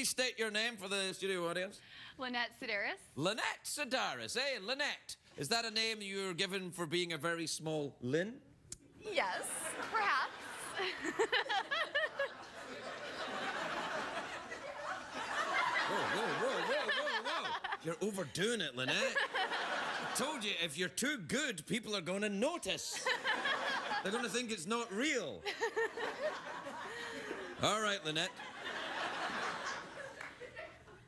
please state your name for the studio audience? Lynette Sideris. Lynette Sideris. Hey, Lynette. Is that a name you're given for being a very small Lynn? Yes, perhaps. Whoa, whoa, whoa, whoa, whoa, whoa. You're overdoing it, Lynette. I told you, if you're too good, people are going to notice. They're going to think it's not real. All right, Lynette.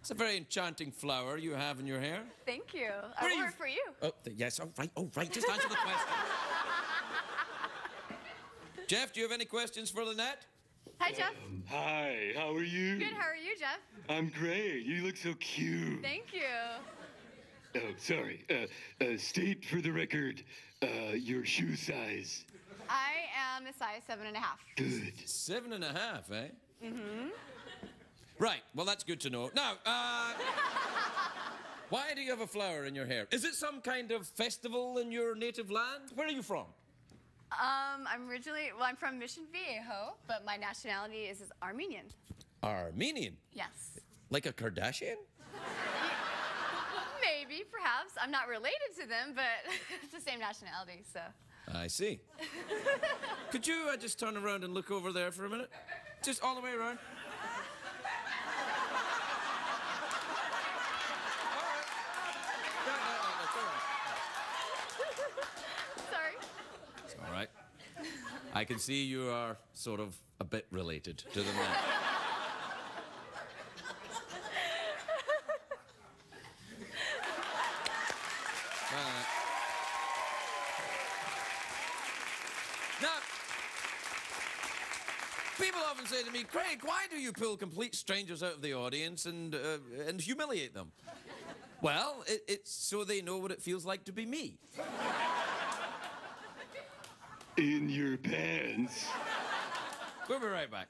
It's a very enchanting flower you have in your hair. Thank you. I Where are wore you- it for you. Oh, th- yes, all right, all right. Just answer the question. Geoff, do you have any questions for Lynette? Hi, Geoff. Hi, how are you? Good. How are you, Geoff? I'm great. You look so cute. Thank you. Oh, sorry. Uh, uh, state for the record uh, your shoe size. I am a size seven and a half. Good. Seven and a half, eh? Mm-hmm. Right, well, that's good to know. Now, uh, why do you have a flower in your hair? Is it some kind of festival in your native land? Where are you from? Um, I'm originally well, I'm from Mission Viejo, but my nationality is, is Armenian. Armenian. Yes. Like a Kardashian? Maybe, perhaps. I'm not related to them, but it's the same nationality, so. I see. Could you uh, just turn around and look over there for a minute? Just all the way around. All right. No, no, no, that's all right. Sorry. It's all right. I can see you are sort of a bit related to the man. Now, people often say to me, Craig, why do you pull complete strangers out of the audience and, uh, and humiliate them? Well, it, it's so they know what it feels like to be me. In your pants. We'll be right back.